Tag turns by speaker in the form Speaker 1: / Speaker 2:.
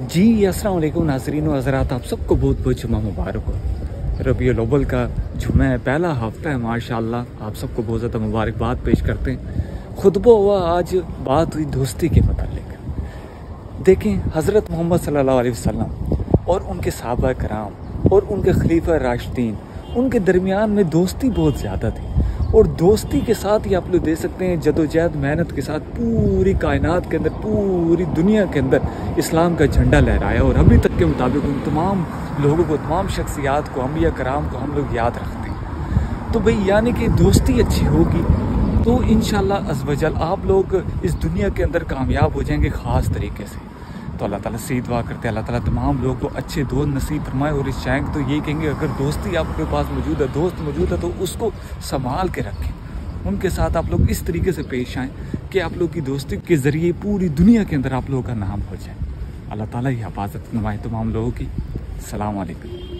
Speaker 1: जी वालेकुम नाजरीन हज़रात, आप सबको बहुत बहुत जुमा मुबारक हो। रबी अव्वल का जुमा है, पहला हफ़्ता है, माशाल्लाह, आप सबको बहुत ज़्यादा मुबारकबाद पेश करते हैं। खुतबा हुआ आज बात हुई दोस्ती के मतलब देखें, हज़रत मोहम्मद अलैहि वसल्लम और उनके सहाबा कराम और उनके खलीफा राशदीन, उनके दरमियान में दोस्ती बहुत ज़्यादा थी। और दोस्ती के साथ ही आप लोग देख सकते हैं जदोजहद, मेहनत के साथ पूरी कायनात के अंदर, पूरी दुनिया के अंदर इस्लाम का झंडा लहराया। और अभी तक के मुताबिक उन तमाम लोगों को, तमाम शख्सियात को अम्बिया कराम को हम लोग याद रखते हैं। तो भाई, यानी कि दोस्ती अच्छी होगी तो इन अजवजल आप लोग इस दुनिया के अंदर कामयाब हो जाएँगे ख़ास तरीके से। तो अल्लाह ताला से दुआ करते हैं। अल्लाह ताला तमाम लोग को अच्छे दोस्त नसीब फरमाए और इस शायक तो ये कहेंगे, अगर दोस्ती आपके पास मौजूद है, दोस्त मौजूद है तो उसको संभाल के रखें। उनके साथ आप लोग इस तरीके से पेश आएँ कि आप लोग की दोस्ती के ज़रिए पूरी दुनिया के अंदर आप लोगों का नाम हो जाए। अल्लाह ताला ही हिफाजत नमाए तमाम लोगों की। सलाम अलैकुम।